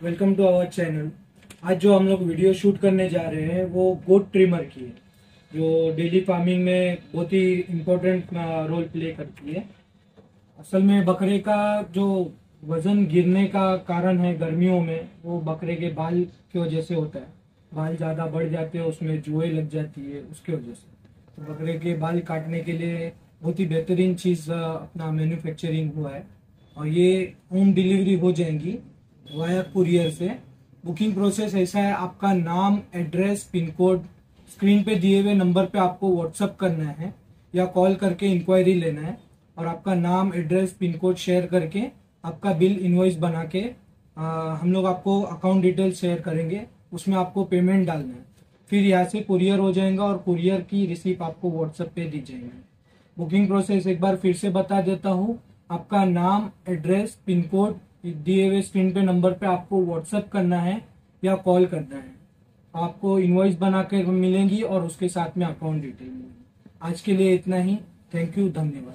Welcome to our channel. आज जो हम लोग वीडियो शूट करने जा रहे हैं, वो गोट ट्रिमर की है, जो डेली फ़ार्मिंग में बहुत ही इम्पोर्टेंट रोल प्ले करती है। असल में बकरे का जो वज़न गिरने का कारण है गर्मियों में, वो बकरे के बाल की वजह से होता है। बाल ज़्यादा बढ़ जाते हैं, उसमें जुए लग जाती है, उसकी वजह से। तो बकरे के बाल काटने के लिए बहुत ही बेहतरीन चीज़ अपना मैन्युफैक्चरिंग हुआ है। और ये होम डिलीवरी हो जाएँगी। वाया कुरियर से। बुकिंग प्रोसेस ऐसा है आपका नाम एड्रेस पिन कोड स्क्रीन पे दिए हुए नंबर पे आपको व्हाट्सअप करना है या कॉल करके इंक्वायरी लेना है और आपका नाम एड्रेस पिन कोड शेयर करके आपका बिल इनवॉइस बना के आ, हम लोग आपको अकाउंट डिटेल शेयर करेंगे उसमें आपको पेमेंट डालना है। फिर यहाँ से कुरियर हो जाएगा और कुरियर की रिसीप आपको व्हाट्सएप पे दी जाएगी। बुकिंग प्रोसेस एक बार फिर से बता देता हूँ आपका नाम एड्रेस पिन कोड दिए हुए स्क्रीन पे नंबर पे आपको व्हाट्सअप करना है या कॉल करना है। आपको इन्वाइस बना कर मिलेंगी और उसके साथ में अकाउंट डिटेल मिलेगी। आज के लिए इतना ही। थैंक यू धन्यवाद।